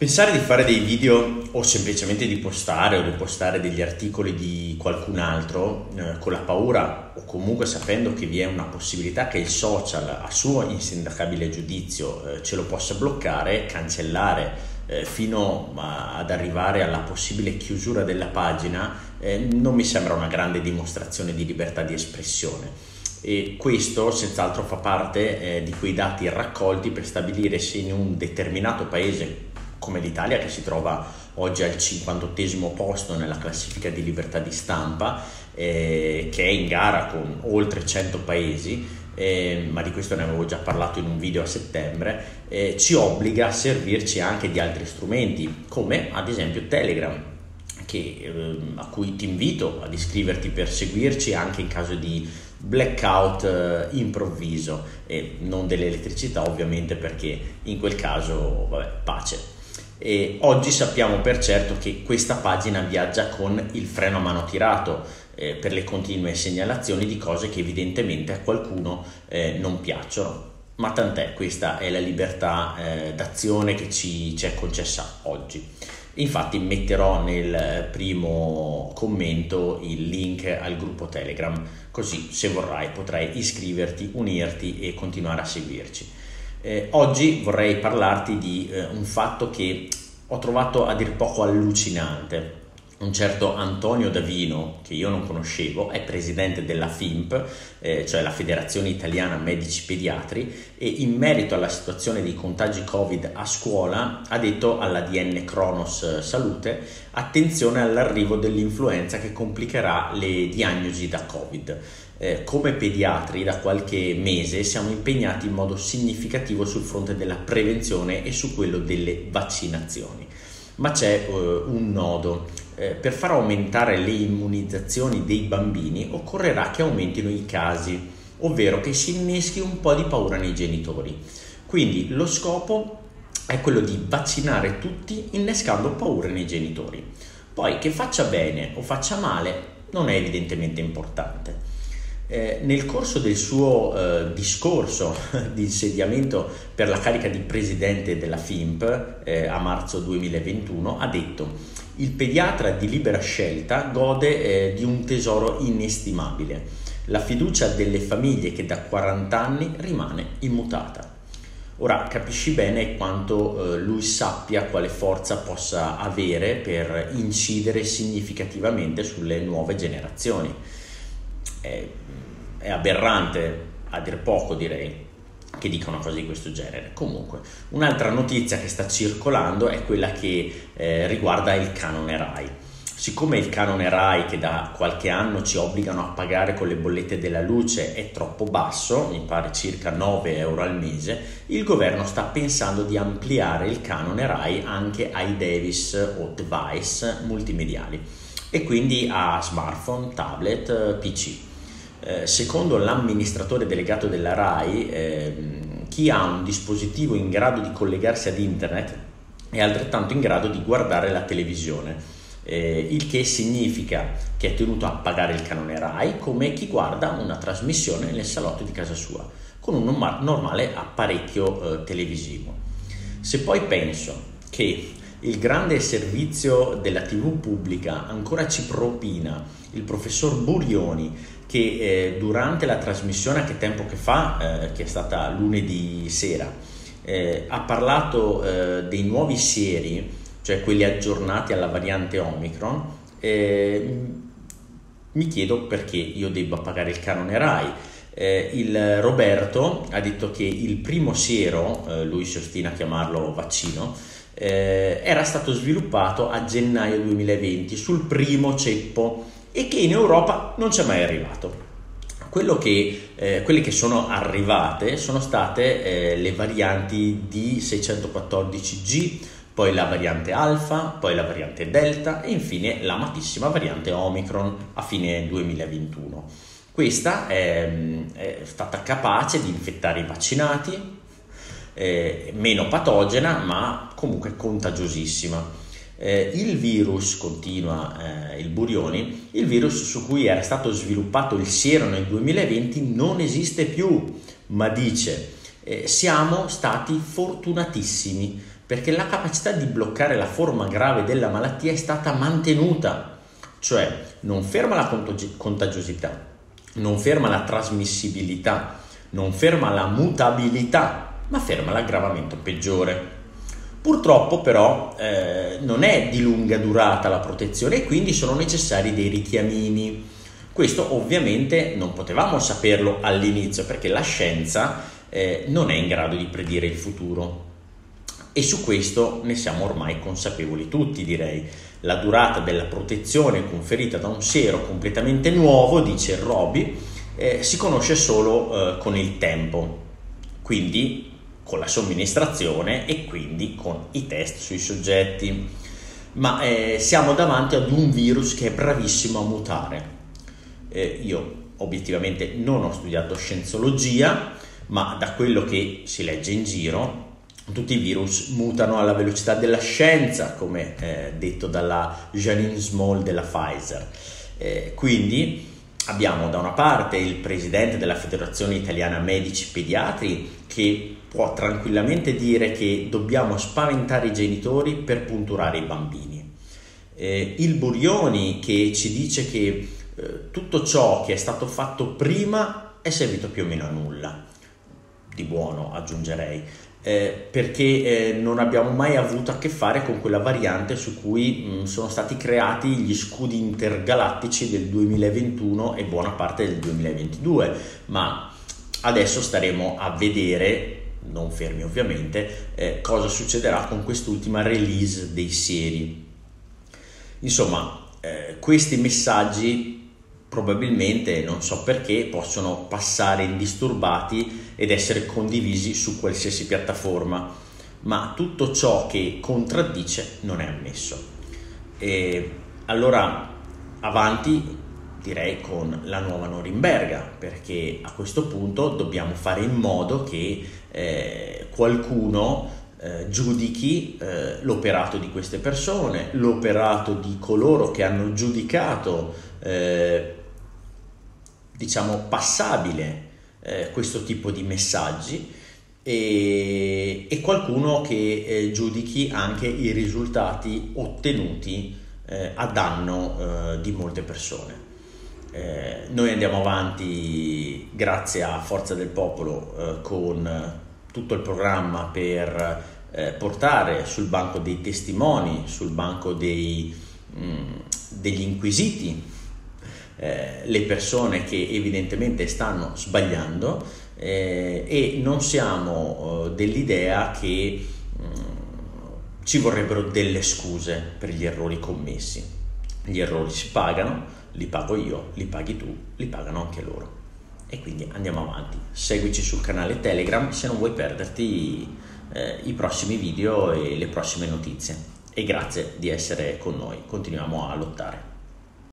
Pensare di fare dei video o semplicemente di postare o ripostare degli articoli di qualcun altro eh, con la paura o comunque sapendo che vi è una possibilità che il social a suo insindacabile giudizio eh, ce lo possa bloccare, cancellare eh, fino a, ad arrivare alla possibile chiusura della pagina eh, non mi sembra una grande dimostrazione di libertà di espressione. E questo senz'altro fa parte eh, di quei dati raccolti per stabilire se in un determinato paese come l'Italia che si trova oggi al 58 posto nella classifica di libertà di stampa, eh, che è in gara con oltre 100 paesi, eh, ma di questo ne avevo già parlato in un video a settembre, eh, ci obbliga a servirci anche di altri strumenti, come ad esempio Telegram, che, ehm, a cui ti invito ad iscriverti per seguirci anche in caso di blackout eh, improvviso e non dell'elettricità ovviamente perché in quel caso vabbè, pace. E oggi sappiamo per certo che questa pagina viaggia con il freno a mano tirato eh, per le continue segnalazioni di cose che evidentemente a qualcuno eh, non piacciono. Ma tant'è, questa è la libertà eh, d'azione che ci, ci è concessa oggi. Infatti metterò nel primo commento il link al gruppo Telegram, così se vorrai potrai iscriverti, unirti e continuare a seguirci. Eh, oggi vorrei parlarti di eh, un fatto che ho trovato a dir poco allucinante. Un certo Antonio Davino, che io non conoscevo, è presidente della FIMP, eh, cioè la Federazione Italiana Medici Pediatri, e in merito alla situazione dei contagi Covid a scuola ha detto alla DN Kronos Salute attenzione all'arrivo dell'influenza che complicherà le diagnosi da Covid eh, come pediatri da qualche mese siamo impegnati in modo significativo sul fronte della prevenzione e su quello delle vaccinazioni. Ma c'è eh, un nodo. Eh, per far aumentare le immunizzazioni dei bambini occorrerà che aumentino i casi, ovvero che si inneschi un po' di paura nei genitori. Quindi lo scopo è quello di vaccinare tutti innescando paura nei genitori. Poi che faccia bene o faccia male non è evidentemente importante. Eh, nel corso del suo eh, discorso di insediamento per la carica di presidente della FIMP eh, a marzo 2021 ha detto il pediatra di libera scelta gode eh, di un tesoro inestimabile, la fiducia delle famiglie che da 40 anni rimane immutata. Ora capisci bene quanto eh, lui sappia quale forza possa avere per incidere significativamente sulle nuove generazioni è, è aberrante a dir poco direi che dica una cosa di questo genere. Comunque, un'altra notizia che sta circolando è quella che eh, riguarda il canone RAI. Siccome il canone RAI che da qualche anno ci obbligano a pagare con le bollette della luce è troppo basso, mi pare circa 9 euro al mese, il governo sta pensando di ampliare il canone RAI anche ai device o device multimediali e quindi a smartphone, tablet, PC. Eh, secondo l'amministratore delegato della RAI, eh, chi ha un dispositivo in grado di collegarsi ad internet è altrettanto in grado di guardare la televisione, eh, il che significa che è tenuto a pagare il canone RAI come chi guarda una trasmissione nel salotto di casa sua, con un normale apparecchio eh, televisivo. Se poi penso che il grande servizio della TV pubblica ancora ci propina il professor Burioni che eh, durante la trasmissione a che tempo che fa, eh, che è stata lunedì sera, eh, ha parlato eh, dei nuovi sieri, cioè quelli aggiornati alla variante Omicron, eh, mi chiedo perché io debba pagare il canone RAI. Eh, il Roberto ha detto che il primo siero, lui si ostina a chiamarlo vaccino, eh, era stato sviluppato a gennaio 2020 sul primo ceppo e che in Europa non c'è mai arrivato. Che, eh, quelle che sono arrivate sono state eh, le varianti D614G, poi la variante alfa, poi la variante delta e infine la amatissima variante Omicron a fine 2021. Questa è, è stata capace di infettare i vaccinati, eh, meno patogena ma comunque contagiosissima. Eh, il virus, continua eh, il Burioni, il virus su cui era stato sviluppato il siero nel 2020 non esiste più, ma dice eh, siamo stati fortunatissimi perché la capacità di bloccare la forma grave della malattia è stata mantenuta, cioè non ferma la contagiosità, non ferma la trasmissibilità, non ferma la mutabilità, ma ferma l'aggravamento peggiore. Purtroppo però eh, non è di lunga durata la protezione e quindi sono necessari dei richiamini. Questo ovviamente non potevamo saperlo all'inizio perché la scienza eh, non è in grado di predire il futuro e su questo ne siamo ormai consapevoli tutti direi. La durata della protezione conferita da un siero completamente nuovo, dice Roby, eh, si conosce solo eh, con il tempo, quindi con la somministrazione e quindi con i test sui soggetti. Ma eh, siamo davanti ad un virus che è bravissimo a mutare. Eh, io obiettivamente non ho studiato scienziologia, ma da quello che si legge in giro tutti i virus mutano alla velocità della scienza, come eh, detto dalla Janine Small della Pfizer. Eh, quindi abbiamo da una parte il presidente della Federazione Italiana Medici Pediatri che può tranquillamente dire che dobbiamo spaventare i genitori per punturare i bambini. Eh, il Burioni che ci dice che eh, tutto ciò che è stato fatto prima è servito più o meno a nulla. Di buono aggiungerei. Eh, perché eh, non abbiamo mai avuto a che fare con quella variante su cui mh, mm, sono stati creati gli scudi intergalattici del 2021 e buona parte del 2022, ma adesso staremo a vedere, non fermi ovviamente, eh, cosa succederà con quest'ultima release dei seri. Insomma, eh, questi messaggi probabilmente, non so perché, possono passare indisturbati ed essere condivisi su qualsiasi piattaforma, ma tutto ciò che contraddice non è ammesso. E allora avanti direi con la nuova Norimberga, perché a questo punto dobbiamo fare in modo che eh, qualcuno eh, giudichi eh, l'operato di queste persone, l'operato di coloro che hanno giudicato eh, diciamo, passabile eh, questo tipo di messaggi e, e qualcuno che eh, giudichi anche i risultati ottenuti a danno di molte persone. Eh, noi andiamo avanti grazie a Forza del Popolo eh, con tutto il programma per portare sul banco dei testimoni, sul banco dei, mh, mm, degli inquisiti eh, le persone che evidentemente stanno sbagliando eh, e non siamo eh, dell'idea che mh, mm, ci vorrebbero delle scuse per gli errori commessi. Gli errori si pagano, li pago io, li paghi tu, li pagano anche loro. E quindi andiamo avanti. Seguici sul canale Telegram se non vuoi perderti eh, i prossimi video e le prossime notizie. E grazie di essere con noi, continuiamo a lottare.